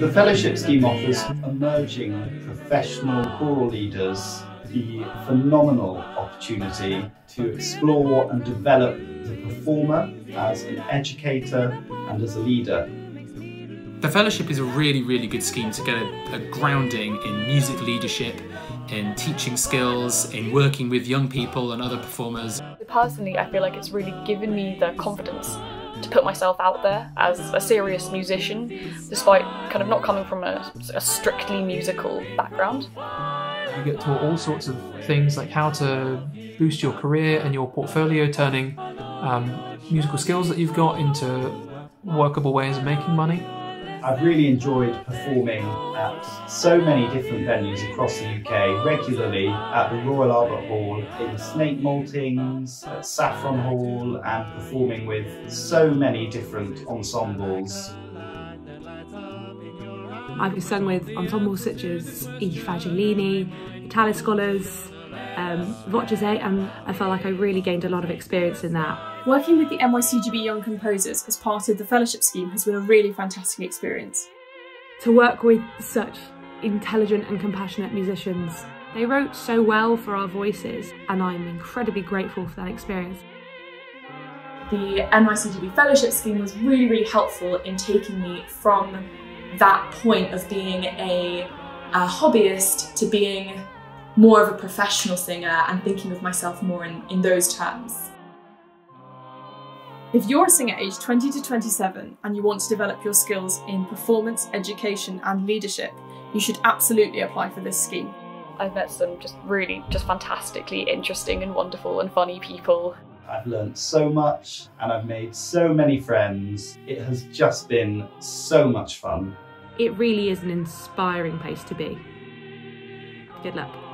The fellowship scheme offers emerging professional choral leaders the phenomenal opportunity to explore and develop as a performer, as an educator, and as a leader. The fellowship is a really, really good scheme to get a, a, grounding in music leadership, in teaching skills, in working with young people and other performers. Personally, I feel like it's really given me the confidence to put myself out there as a serious musician, despite kind of not coming from a, a strictly musical background. You get taught all sorts of things like how to boost your career and your portfolio, turning um, musical skills that you've got into workable ways of making money. I've really enjoyed performing at so many different venues across the UK, regularly at the Royal Albert Hall, in Snape Maltings, at Saffron Hall, and performing with so many different ensembles. I've sung with ensembles such as E. Fagiolini, Tallis Scholars, um, Voces and I felt like I really gained a lot of experience in that. Working with the NYCGB Young Composers as part of the fellowship scheme has been a really fantastic experience. To work with such intelligent and compassionate musicians. They wrote so well for our voices and I'm incredibly grateful for that experience. The NYCGB fellowship scheme was really, really helpful in taking me from that point of being a, a hobbyist to being more of a professional singer and thinking of myself more in, in those terms. If you're a singer aged 20 to 27 and you want to develop your skills in performance, education and leadership, you should absolutely apply for this scheme. I've met some just really just fantastically interesting and wonderful and funny people. I've learned so much and I've made so many friends. It has just been so much fun. It really is an inspiring place to be. Good luck.